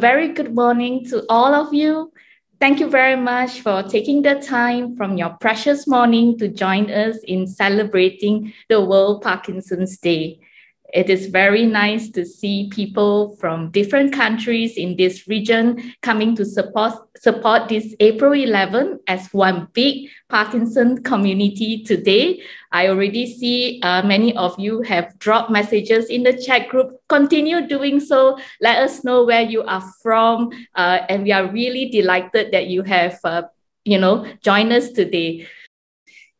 Very good morning to all of you. Thank you very much for taking the time from your precious morning to join us in celebrating the World Parkinson's Day. It is very nice to see people from different countries in this region coming to support, support this April 11 as one big Parkinson community today. I already see uh, many of you have dropped messages in the chat group. Continue doing so. Let us know where you are from. Uh, and we are really delighted that you have, uh, you know, joined us today.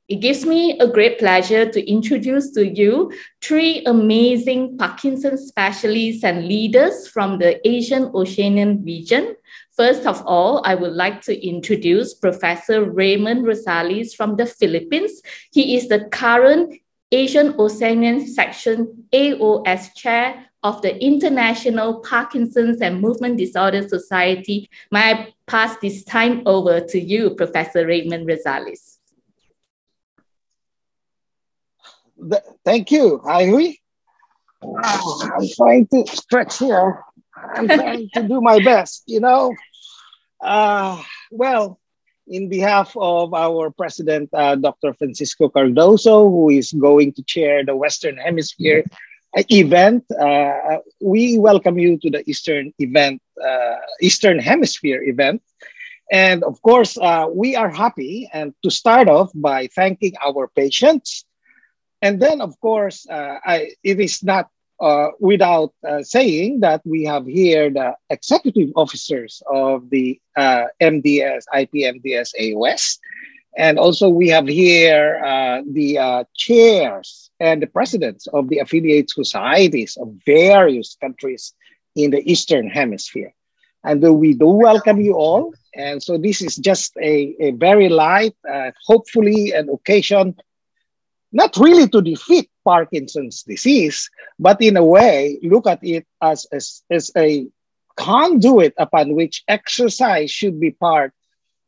It gives me a great pleasure to introduce to you three amazing Parkinson specialists and leaders from the Asian Oceanian region. First of all, I would like to introduce Professor Raymond Rosales from the Philippines. He is the current Asian Oceanian Section AOS Chair of the International Parkinson's and Movement Disorder Society. May I pass this time over to you, Professor Raymond Rosales? Thank you, Huey. Oh, I'm trying to stretch here. I'm trying to do my best, you know. Uh, well, in behalf of our president, uh, Dr. Francisco Cardoso, who is going to chair the Western Hemisphere event, uh, we welcome you to the Eastern event, uh, Eastern Hemisphere event. And of course, uh, we are happy and to start off by thanking our patients and then, of course, uh, I, it is not uh, without uh, saying that we have here the executive officers of the uh, MDS, IPMDS AOS. And also, we have here uh, the uh, chairs and the presidents of the affiliate societies of various countries in the Eastern Hemisphere. And we do welcome you all. And so, this is just a, a very light, hopefully, an occasion not really to defeat Parkinson's disease, but in a way, look at it as, as, as a conduit upon which exercise should be part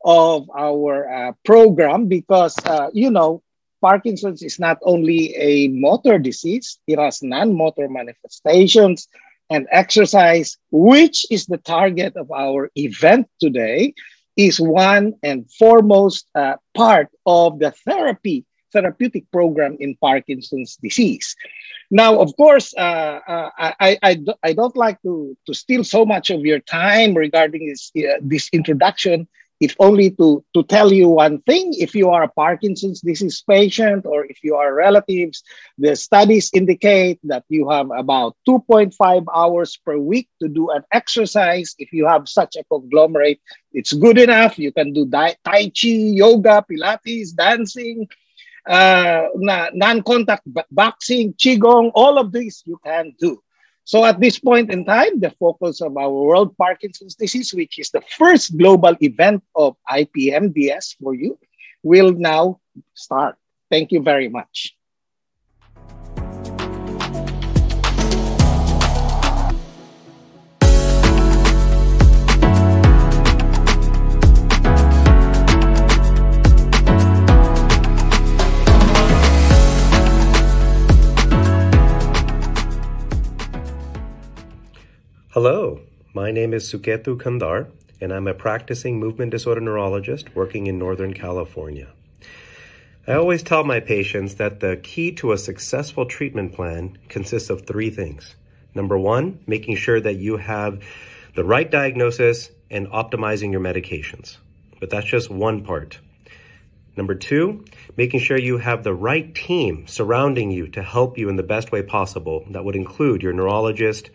of our uh, program because, uh, you know, Parkinson's is not only a motor disease, it has non motor manifestations and exercise, which is the target of our event today, is one and foremost uh, part of the therapy therapeutic program in Parkinson's disease. Now, of course, uh, uh, I, I, I, don't like to, to steal so much of your time regarding this, uh, this introduction, if only to, to tell you one thing. If you are a Parkinson's disease patient or if you are relatives, the studies indicate that you have about 2.5 hours per week to do an exercise. If you have such a conglomerate, it's good enough. You can do Tai Chi, yoga, Pilates, dancing, uh, non-contact boxing, qigong, all of these you can do. So at this point in time, the focus of our World Parkinson's Disease, which is the first global event of IPMDS for you, will now start. Thank you very much. Hello, my name is Suketu Khandhar, and I'm a practicing movement disorder neurologist working in Northern California. I always tell my patients that the key to a successful treatment plan consists of three things. Number one, making sure that you have the right diagnosis and optimizing your medications. But that's just one part. Number two, making sure you have the right team surrounding you to help you in the best way possible. That would include your neurologist,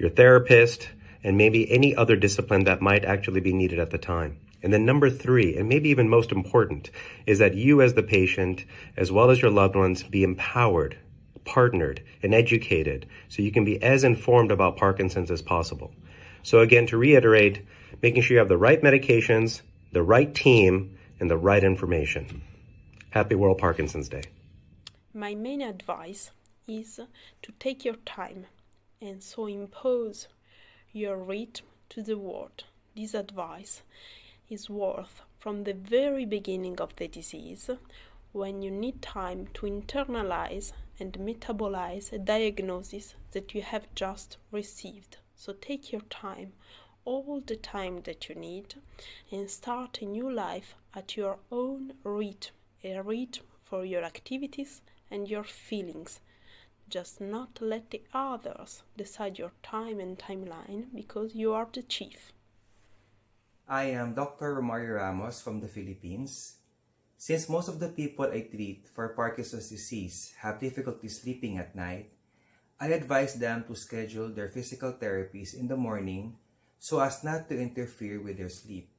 your therapist, and maybe any other discipline that might actually be needed at the time. And then number three, and maybe even most important, is that you as the patient, as well as your loved ones, be empowered, partnered, and educated so you can be as informed about Parkinson's as possible. So again, to reiterate, making sure you have the right medications, the right team, and the right information. Happy World Parkinson's Day. My main advice is to take your time and so impose your rhythm to the world. This advice is worth from the very beginning of the disease when you need time to internalize and metabolize a diagnosis that you have just received. So take your time all the time that you need and start a new life at your own rhythm, a rhythm for your activities and your feelings. Just not let the others decide your time and timeline because you are the chief. I am Dr. Romario Ramos from the Philippines. Since most of the people I treat for Parkinson's disease have difficulty sleeping at night, I advise them to schedule their physical therapies in the morning so as not to interfere with their sleep.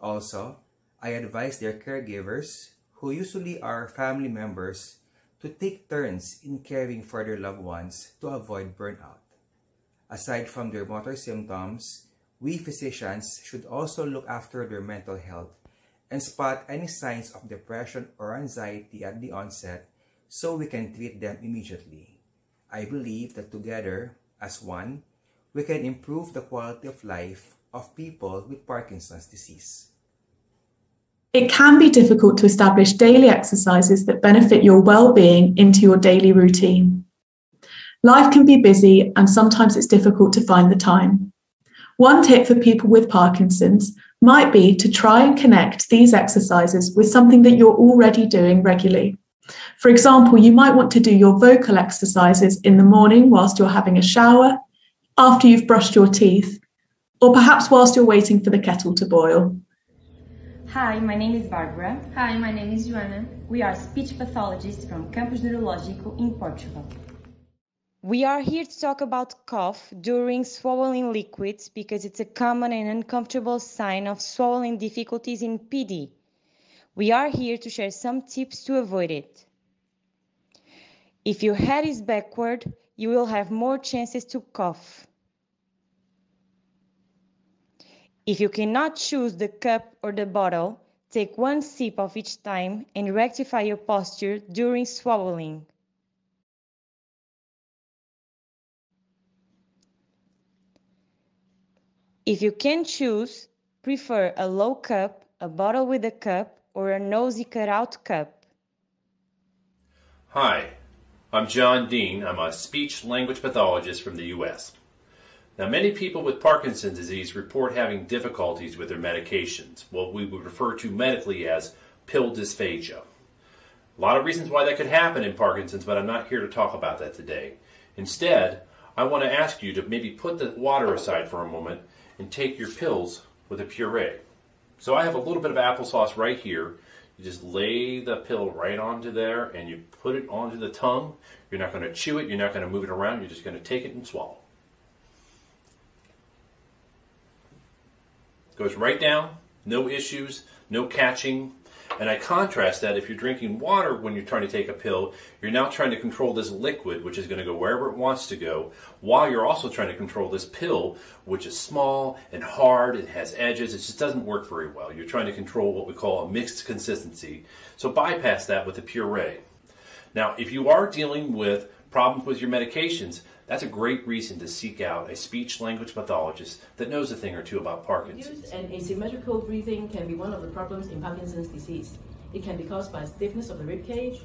Also, I advise their caregivers, who usually are family members, to take turns in caring for their loved ones to avoid burnout. Aside from their motor symptoms, we physicians should also look after their mental health and spot any signs of depression or anxiety at the onset so we can treat them immediately. I believe that together, as one, we can improve the quality of life of people with Parkinson's disease. It can be difficult to establish daily exercises that benefit your well-being into your daily routine. Life can be busy and sometimes it's difficult to find the time. One tip for people with Parkinson's might be to try and connect these exercises with something that you're already doing regularly. For example, you might want to do your vocal exercises in the morning whilst you're having a shower, after you've brushed your teeth, or perhaps whilst you're waiting for the kettle to boil. Hi, my name is Barbara. Hi, my name is Joana. We are speech pathologists from Campus Neurológico in Portugal. We are here to talk about cough during swallowing liquids because it's a common and uncomfortable sign of swallowing difficulties in PD. We are here to share some tips to avoid it. If your head is backward, you will have more chances to cough. If you cannot choose the cup or the bottle, take one sip of each time and rectify your posture during swallowing. If you can choose, prefer a low cup, a bottle with a cup, or a nosy cutout cup. Hi, I'm John Dean. I'm a speech language pathologist from the U.S. Now, many people with Parkinson's disease report having difficulties with their medications, what we would refer to medically as pill dysphagia. A lot of reasons why that could happen in Parkinson's, but I'm not here to talk about that today. Instead, I want to ask you to maybe put the water aside for a moment and take your pills with a puree. So I have a little bit of applesauce right here. You just lay the pill right onto there and you put it onto the tongue. You're not going to chew it, you're not going to move it around, you're just going to take it and swallow. Goes right down, no issues, no catching. And I contrast that if you're drinking water when you're trying to take a pill, you're now trying to control this liquid, which is going to go wherever it wants to go, while you're also trying to control this pill, which is small and hard and has edges. It just doesn't work very well. You're trying to control what we call a mixed consistency. So bypass that with a puree. Now, if you are dealing with problems with your medications, that's a great reason to seek out a speech language pathologist that knows a thing or two about Parkinson's. And asymmetrical breathing can be one of the problems in Parkinson's disease. It can be caused by stiffness of the rib cage,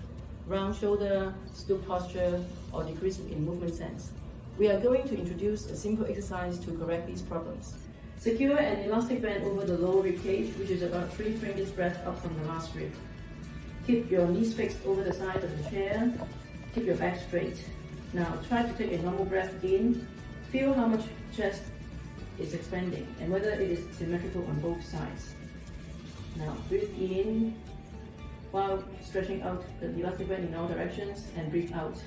round shoulder, stoop posture, or decrease in movement sense. We are going to introduce a simple exercise to correct these problems. Secure an elastic band over the lower rib cage, which is about 3 fingers breadth up from the last rib. Keep your knees fixed over the side of the chair. Keep your back straight. Now try to take a normal breath in. Feel how much chest is expanding and whether it is symmetrical on both sides. Now breathe in while stretching out the elastic band in all directions and breathe out.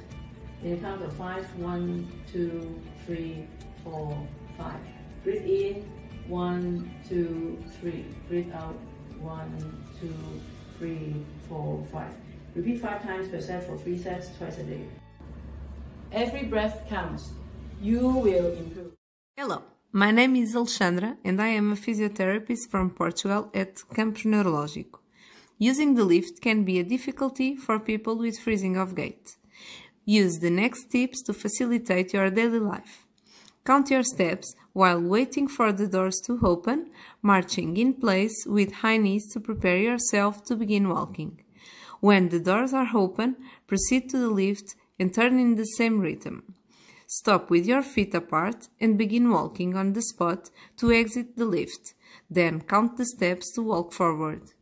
In a count of five, one, two, three, four, five. Breathe in, one, two, three. Breathe out, one, two, three, four, five. Repeat five times per set for three sets, twice a day. Every breath counts. You will improve. Hello, my name is Alexandra and I am a physiotherapist from Portugal at Campus Neurológico. Using the lift can be a difficulty for people with freezing of gait. Use the next tips to facilitate your daily life. Count your steps while waiting for the doors to open, marching in place with high knees to prepare yourself to begin walking. When the doors are open, proceed to the lift and turn in the same rhythm. Stop with your feet apart and begin walking on the spot to exit the lift. Then count the steps to walk forward.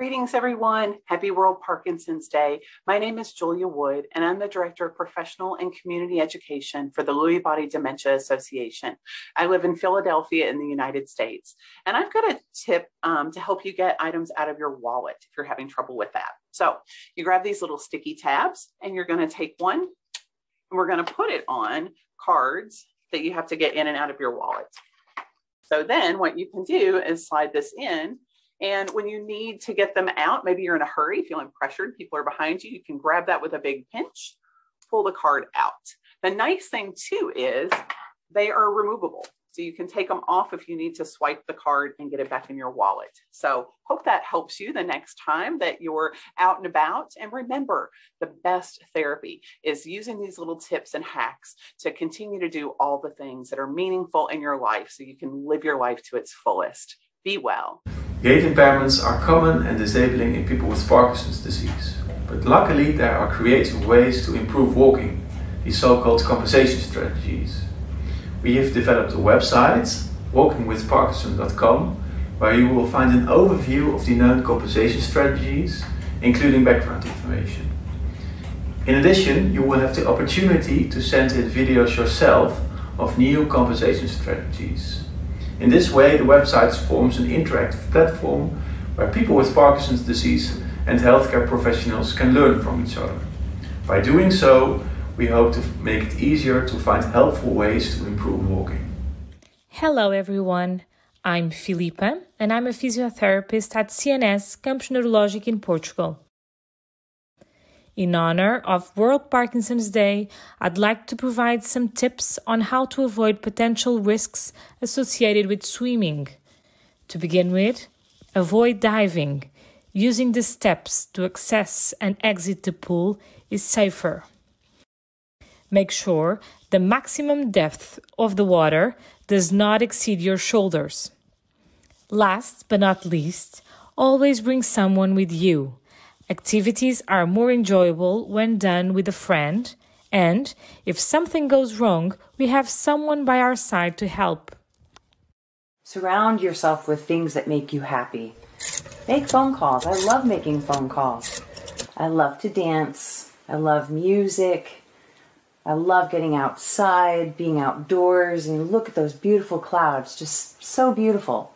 Greetings, everyone. Happy World Parkinson's Day. My name is Julia Wood, and I'm the Director of Professional and Community Education for the Lewy Body Dementia Association. I live in Philadelphia in the United States. And I've got a tip um, to help you get items out of your wallet if you're having trouble with that. So you grab these little sticky tabs, and you're going to take one, and we're going to put it on cards that you have to get in and out of your wallet. So then what you can do is slide this in and when you need to get them out, maybe you're in a hurry, feeling pressured, people are behind you, you can grab that with a big pinch, pull the card out. The nice thing too is they are removable. So you can take them off if you need to swipe the card and get it back in your wallet. So hope that helps you the next time that you're out and about. And remember, the best therapy is using these little tips and hacks to continue to do all the things that are meaningful in your life so you can live your life to its fullest. Be well. Gait impairments are common and disabling in people with Parkinson's disease, but luckily there are creative ways to improve walking, these so-called compensation strategies. We have developed a website, walkingwithparkinson.com, where you will find an overview of the known compensation strategies, including background information. In addition, you will have the opportunity to send in videos yourself of new compensation strategies. In this way, the website forms an interactive platform where people with Parkinson's disease and healthcare professionals can learn from each other. By doing so, we hope to make it easier to find helpful ways to improve walking. Hello, everyone. I'm Filipa, and I'm a physiotherapist at CNS Campus Neurológico in Portugal. In honor of World Parkinson's Day, I'd like to provide some tips on how to avoid potential risks associated with swimming. To begin with, avoid diving. Using the steps to access and exit the pool is safer. Make sure the maximum depth of the water does not exceed your shoulders. Last but not least, always bring someone with you. Activities are more enjoyable when done with a friend, and if something goes wrong, we have someone by our side to help. Surround yourself with things that make you happy. Make phone calls. I love making phone calls. I love to dance. I love music. I love getting outside, being outdoors, and look at those beautiful clouds. Just so beautiful.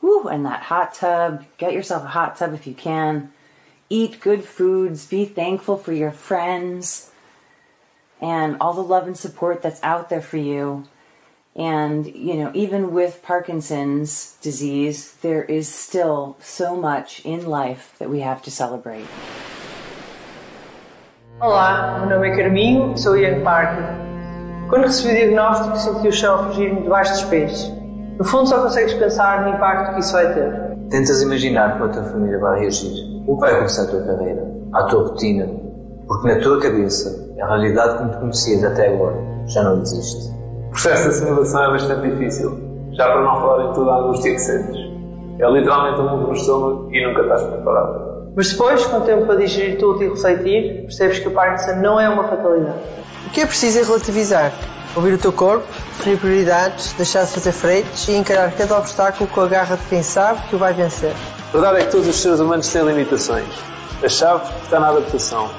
Woo, and that hot tub. Get yourself a hot tub if you can eat good foods, be thankful for your friends and all the love and support that's out there for you. And, you know, even with Parkinson's disease, there is still so much in life that we have to celebrate. Olá, meu nome é Carminho, sou Ian Parker. Quando recebi o diagnóstico, senti o chão fugir-me debaixo dos pés. No fundo, só consegues pensar no impacto que isso vai ter. Tentas imaginar como a tua família vai reagir. O que vai acontecer à tua carreira, à tua rotina, porque na tua cabeça, a realidade como te conhecias até agora já não existe. O processo de assimilação é bastante difícil, já para não falar em toda a angústia que sentes. É literalmente um mundo no estômago e nunca estás preparado. Mas depois, com o tempo para digerir tudo e refletir, percebes que o Parkinson não é uma fatalidade. O que é preciso é relativizar, ouvir o teu corpo, definir prioridades, deixar de fazer freitos e encarar cada obstáculo com a garra de quem sabe que o vai vencer. A verdade é que todos os seres humanos têm limitações. A chave está na adaptação.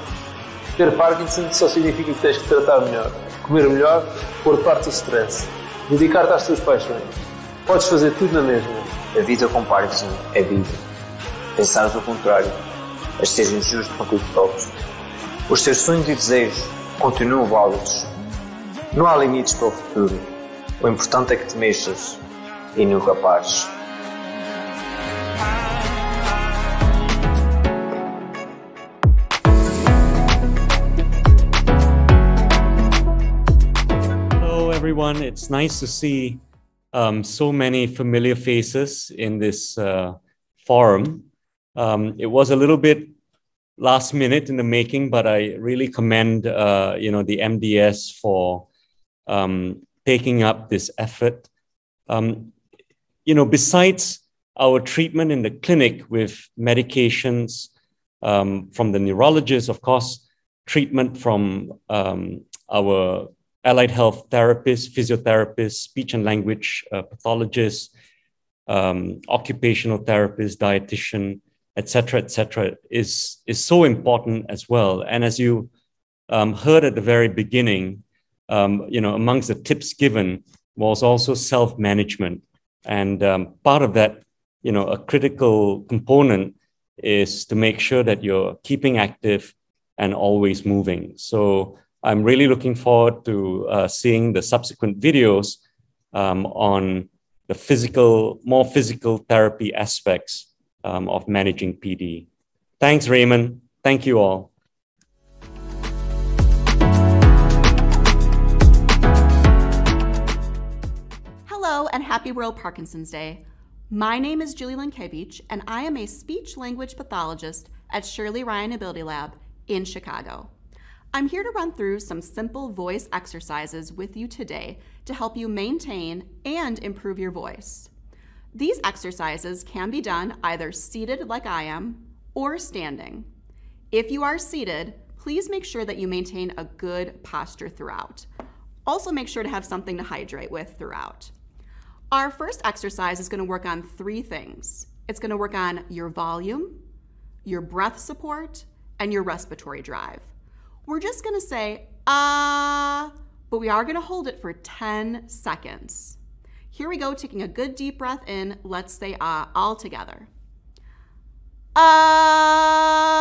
Ter Parkinson só significa que tens que tratar melhor, comer melhor, pôr parte do stress, dedicar-te às tuas paixões. Podes fazer tudo na mesma. A vida com Parkinson é vida. Pensar ao contrário, é ser injusto contigo próprio. Os teus sonhos e desejos continuam válidos. Não há limites para o futuro. O importante é que te mexas e nunca pares. everyone. It's nice to see um, so many familiar faces in this uh, forum. Um, it was a little bit last minute in the making, but I really commend uh, you know the MDS for um, taking up this effort. Um, you know, besides our treatment in the clinic with medications um, from the neurologist, of course, treatment from um, our allied health therapists, physiotherapists, speech and language uh, pathologists, um, occupational therapists, dietitian, etc., etc., is is so important as well. And as you um, heard at the very beginning, um, you know, amongst the tips given was also self management, and um, part of that, you know, a critical component is to make sure that you're keeping active and always moving. So I'm really looking forward to uh, seeing the subsequent videos um, on the physical, more physical therapy aspects um, of managing PD. Thanks, Raymond. Thank you all. And happy World Parkinson's Day. My name is Julie Lankevich, and I am a speech language pathologist at Shirley Ryan AbilityLab in Chicago. I'm here to run through some simple voice exercises with you today to help you maintain and improve your voice. These exercises can be done either seated like I am or standing. If you are seated, please make sure that you maintain a good posture throughout. Also make sure to have something to hydrate with throughout. Our first exercise is going to work on three things. It's going to work on your volume, your breath support, and your respiratory drive. We're just going to say, ah, but we are going to hold it for 10 seconds. Here we go, taking a good deep breath in. Let's say ah all together. Ah.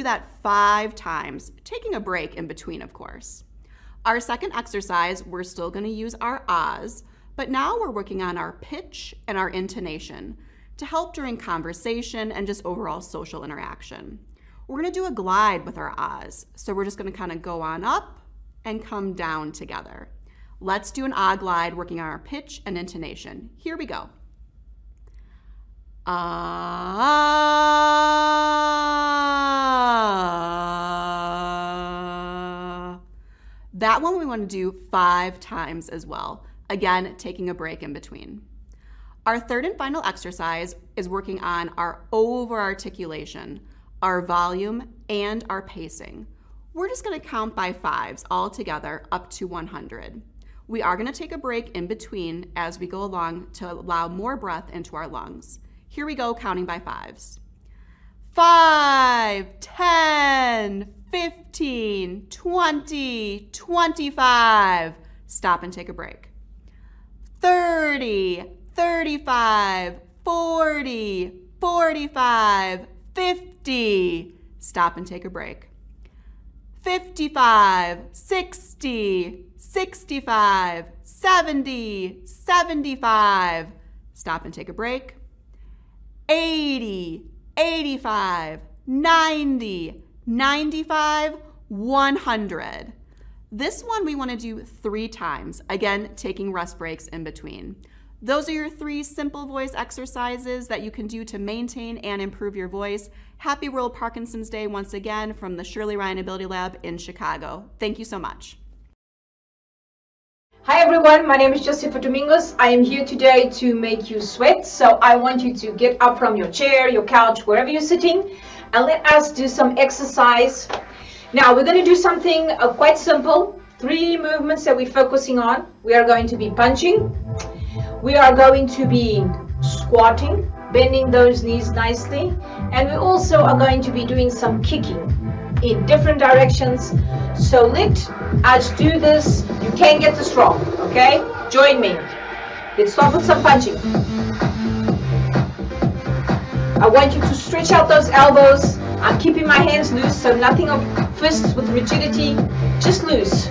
Do that five times, taking a break in between, of course. Our second exercise, we're still going to use our ahs, but now we're working on our pitch and our intonation to help during conversation and just overall social interaction. We're going to do a glide with our ahs. So we're just going to kind of go on up and come down together. Let's do an ah glide working on our pitch and intonation. Here we go. Ah. That one we want to do five times as well. Again, taking a break in between. Our third and final exercise is working on our over articulation, our volume, and our pacing. We're just going to count by fives all together up to 100. We are going to take a break in between as we go along to allow more breath into our lungs. Here we go, counting by fives. Five, 10, 15, 20, 25. Stop and take a break. 30, 35, 40, 45, 50. Stop and take a break. 55, 60, 65, 70, 75. Stop and take a break. 80, 85, 90, 95, 100. This one we want to do three times, again, taking rest breaks in between. Those are your three simple voice exercises that you can do to maintain and improve your voice. Happy World Parkinson's Day once again from the Shirley Ryan AbilityLab in Chicago. Thank you so much. Hi everyone, my name is Josefa Domingos. I am here today to make you sweat. So I want you to get up from your chair, your couch, wherever you're sitting, and let us do some exercise. Now we're going to do something uh, quite simple. Three movements that we're focusing on. We are going to be punching. We are going to be squatting, bending those knees nicely. And we also are going to be doing some kicking in different directions. So let us do this. You can get this wrong, okay? Join me. Let's start with some punching. I want you to stretch out those elbows. I'm keeping my hands loose, so nothing of fists with rigidity, just loose.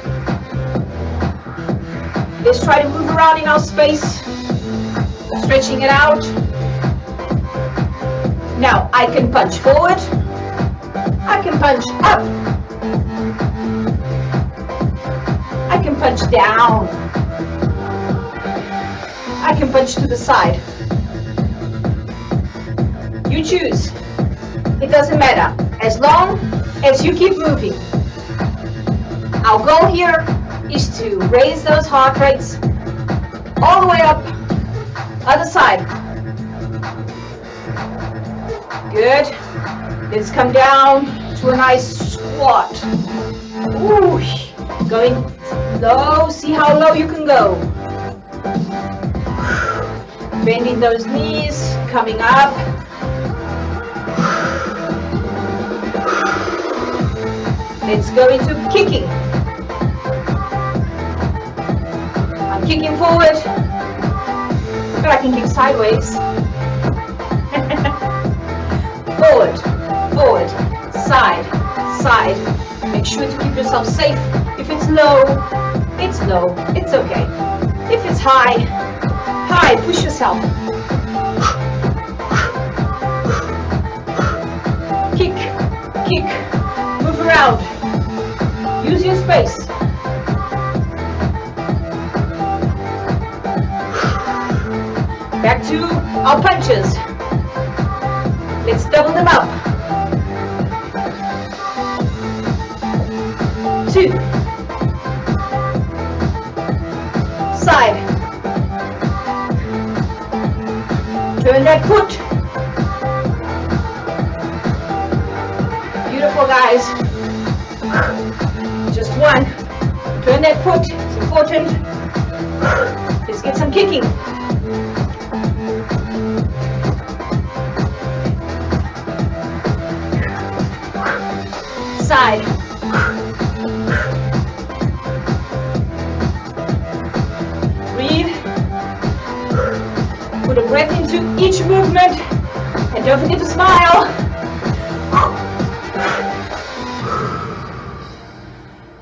Let's try to move around in our space, stretching it out. Now I can punch forward, can punch up. I can punch down. I can punch to the side. You choose. It doesn't matter. As long as you keep moving. Our goal here, is to raise those heart rates all the way up. Other side. Good. Let's come down to a nice squat. Ooh, going low. See how low you can go. Bending those knees, coming up. Let's go into kicking. I'm kicking forward, but I can kick sideways. forward, forward, side, side. Make sure to keep yourself safe. If it's low, it's low. It's okay. If it's high, high, push yourself. Kick, kick, move around. Use your space. Back to our punches. Let's double them up. Two. Side. Turn that foot. Beautiful, guys. Just one. Turn that foot. It's important. Let's get some kicking. Side. Into each movement. And don't forget to smile.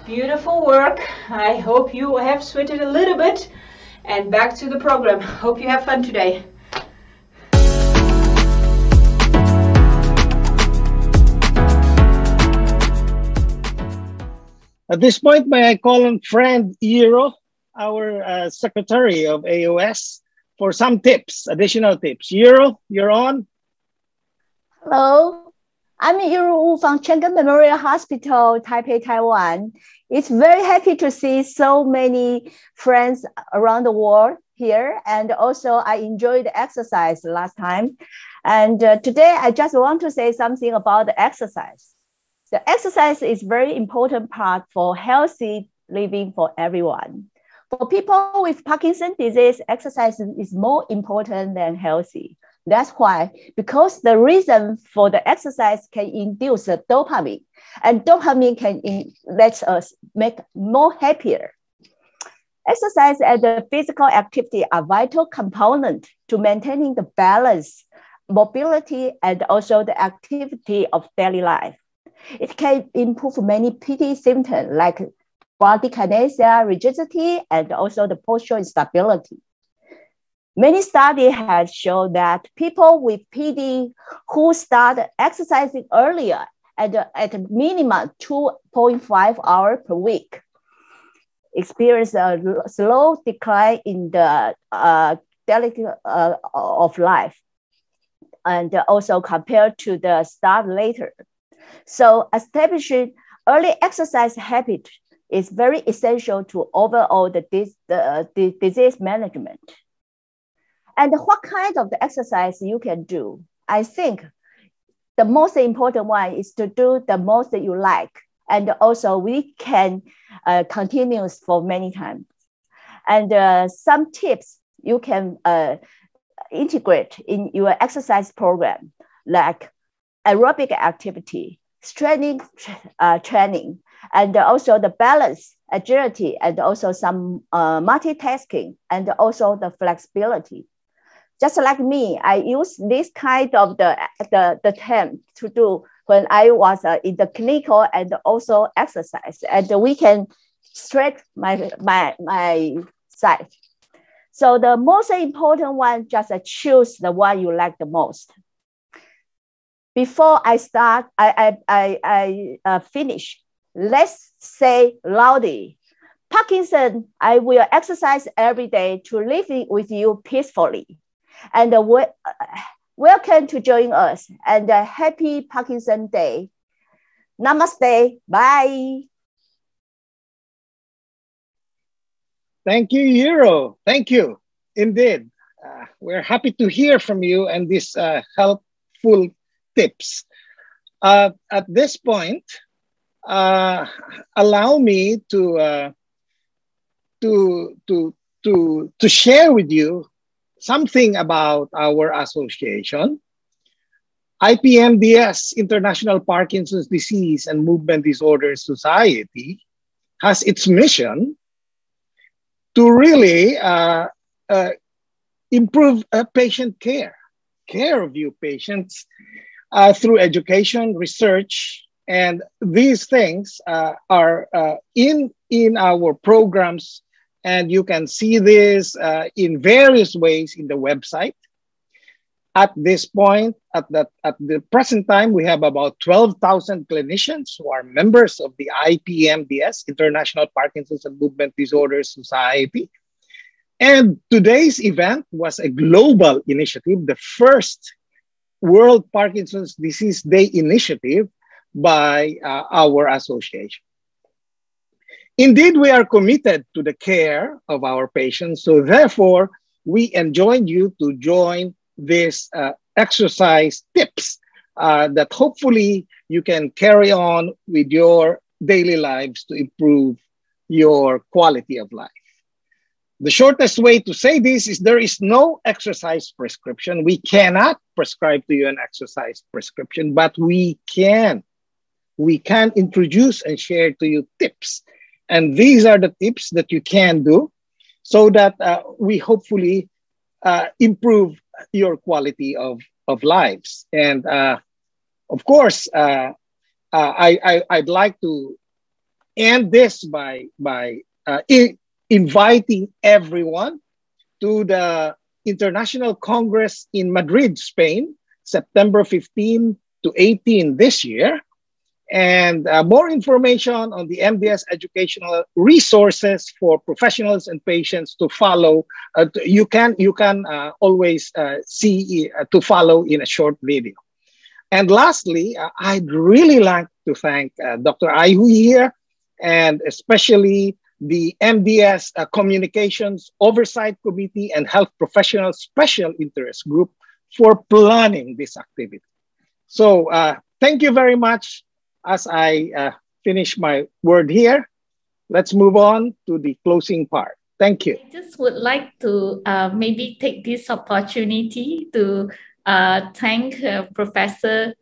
Beautiful work. I hope you have sweated a little bit. And back to the program. Hope you have fun today. At this point, may I call on friend Yih-Ru, our uh, secretary of AOS, for some tips, additional tips. Yih-Ru, you're on. Hello, I'm Yih-Ru Wu from Cheng Memorial Hospital, Taipei, Taiwan. It's very happy to see so many friends around the world here. And also I enjoyed the exercise last time. And uh, today I just want to say something about the exercise. The exercise is very important part for healthy living for everyone. For people with Parkinson's disease, exercise is more important than healthy. That's why, because the reason for the exercise can induce dopamine, and dopamine can in, let us make more happier. Exercise and the physical activity are vital component to maintaining the balance, mobility, and also the activity of daily life. It can improve many PD symptoms like bradykinesia, rigidity, and also the postural instability. Many studies have shown that people with PD who start exercising earlier at, at a minimum 2.5 hours per week experience a slow decline in the uh, delicate uh, of life and also compared to the start later. So establishing early exercise habit is very essential to overall the, the, the disease management. And what kind of the exercise you can do? I think the most important one is to do the most that you like. And also we can uh, continue for many times. And uh, some tips you can uh, integrate in your exercise program, like aerobic activity, strengthening uh, training, and also the balance, agility, and also some uh, multitasking, and also the flexibility. Just like me, I use this kind of the, the, the term to do when I was uh, in the clinical and also exercise, and we can stretch my, my, my side. So the most important one, just uh, choose the one you like the most before I start, I, I, I, I uh, finish, let's say loudly, Parkinson, I will exercise every day to live with you peacefully. And uh, uh, welcome to join us and uh, happy Parkinson Day. Namaste. Bye. Thank you, Yih-Ru. Thank you. Indeed. Uh, we're happy to hear from you and these uh, helpful tips. Uh, at this point, uh, allow me to, uh, to, to, to, to share with you something about our association. IPMDS, International Parkinson's Disease and Movement Disorders Society, has its mission to really uh, uh, improve uh, patient care, care of you patients uh, through education, research, and these things uh, are uh, in in our programs, and you can see this in various ways in the website at this point, at, that, at the present time, we have about 12,000 clinicians who are members of the IPMDS, International Parkinson's and Movement Disorders Society. And today's event was a global initiative, the first World Parkinson's Disease Day initiative by uh, our association. Indeed, we are committed to the care of our patients. So therefore, we enjoin you to join this uh, exercise tips uh, that hopefully you can carry on with your daily lives to improve your quality of life. The shortest way to say this is there is no exercise prescription. We cannot prescribe to you an exercise prescription, but we can. We can introduce and share to you tips. And these are the tips that you can do so that uh, we hopefully uh, improve your quality of, of lives. And uh, of course, uh, uh, I, I, would like to end this by, by uh, inviting everyone to the International Congress in Madrid, Spain, September 15 to 18 this year. And uh, more information on the MDS educational resources for professionals and patients to follow. Uh, you can you can uh, always uh, see uh, to follow in a short video. And lastly, uh, I'd really like to thank Dr. Ai-Huey here, and especially the MDS Communications Oversight Committee and Health Professionals Special Interest Group for planning this activity. So thank you very much as I uh, finish my word here, let's move on to the closing part. Thank you. I just would like to uh, maybe take this opportunity to uh, thank uh, Professor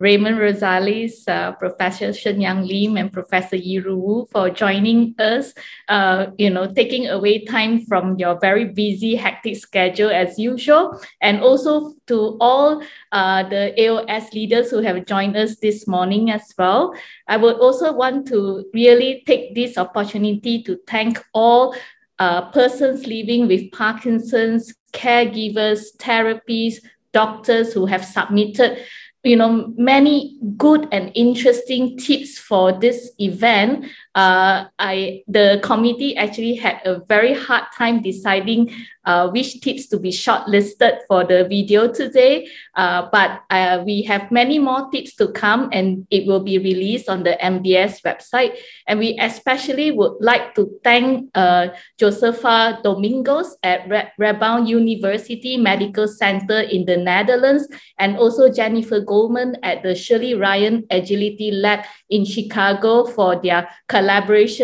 Raymond Rosales, uh, Professor Shen Yang Lim, and Professor Yih-Ru Wu for joining us, uh, you know, taking away time from your very busy, hectic schedule as usual, and also to all uh, the AOS leaders who have joined us this morning as well. I would also want to really take this opportunity to thank all uh, persons living with Parkinson's, caregivers, therapists, doctors who have submitted you know many good and interesting tips for this event uh, I the committee actually had a very hard time deciding uh, which tips to be shortlisted for the video today. Uh, but uh, we have many more tips to come and it will be released on the MDS website. And we especially would like to thank uh, Josefa Domingos at Re- Radboud University Medical Center in the Netherlands and also Jennifer Goldman at the Shirley Ryan AbilityLab in Chicago for their collaboration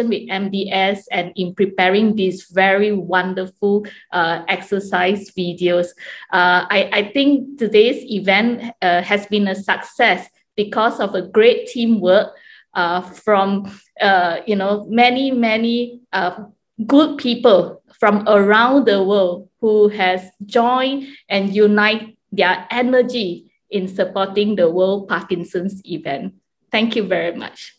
with MDS and in preparing these very wonderful uh, exercise videos. Uh, I, I think today's event uh, has been a success because of a great teamwork uh, from uh, you know many many uh, good people from around the world who has joined and unite their energy in supporting the World Parkinson's event. Thank you very much.